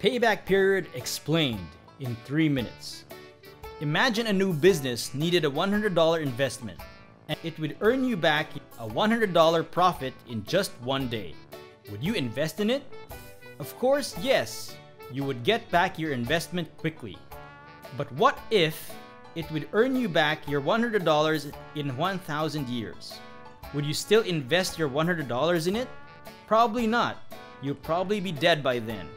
Payback period explained in 3 minutes. Imagine a new business needed a $100 investment and it would earn you back a $100 profit in just one day. Would you invest in it? Of course, yes. You would get back your investment quickly. But what if it would earn you back your $100 in 1,000 years? Would you still invest your $100 in it? Probably not. You'll probably be dead by then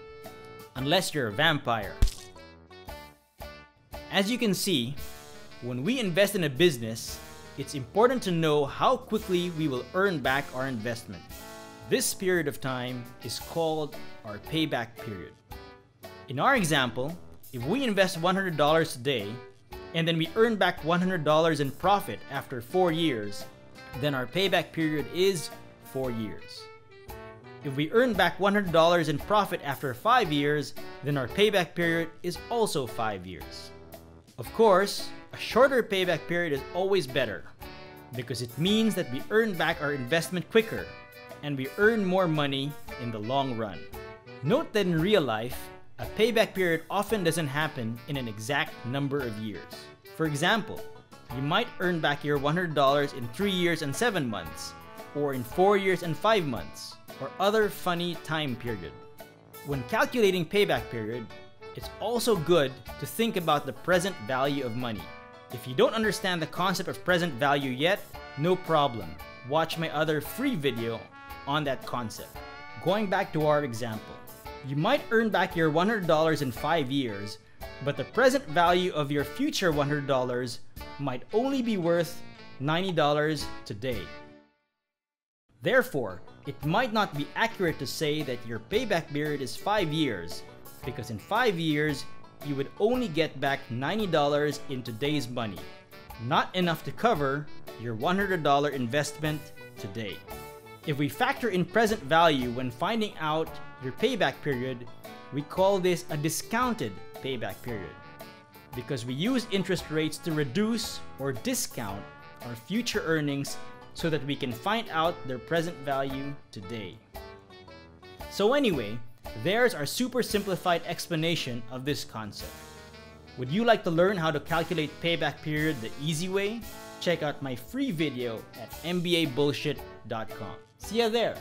unless you're a vampire. As you can see, when we invest in a business, it's important to know how quickly we will earn back our investment. This period of time is called our payback period. In our example, if we invest $100 today and then we earn back $100 in profit after 4 years, then our payback period is 4 years. If we earn back $100 in profit after 5 years, then our payback period is also 5 years. Of course, a shorter payback period is always better because it means that we earn back our investment quicker and we earn more money in the long run. Note that in real life, a payback period often doesn't happen in an exact number of years. For example, you might earn back your $100 in 3 years and 7 months, or in 4 years and 5 months, or other funny time period. When calculating payback period, it's also good to think about the present value of money. If you don't understand the concept of present value yet, no problem. Watch my other free video on that concept. Going back to our example, you might earn back your $100 in 5 years, but the present value of your future $100 might only be worth $90 today. Therefore, it might not be accurate to say that your payback period is 5 years, because in 5 years, you would only get back $90 in today's money, not enough to cover your $100 investment today. If we factor in present value when finding out your payback period, we call this a discounted payback period because we use interest rates to reduce or discount our future earnings so that we can find out their present value today. So anyway, there's our super simplified explanation of this concept. Would you like to learn how to calculate payback period the easy way? Check out my free video at mbabullshit.com. See ya there!